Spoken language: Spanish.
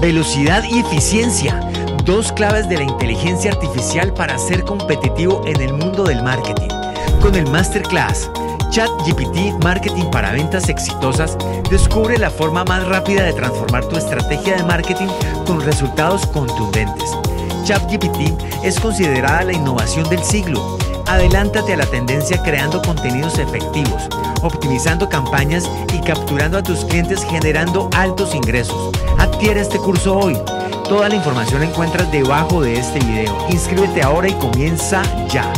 Velocidad y eficiencia. Dos claves de la inteligencia artificial para ser competitivo en el mundo del marketing. Con el Masterclass ChatGPT Marketing para Ventas Exitosas, descubre la forma más rápida de transformar tu estrategia de marketing con resultados contundentes. ChatGPT es considerada la innovación del siglo. Adelántate a la tendencia creando contenidos efectivos, optimizando campañas y capturando a tus clientes generando altos ingresos. Adquiere este curso hoy. Toda la información la encuentras debajo de este video. Inscríbete ahora y comienza ya.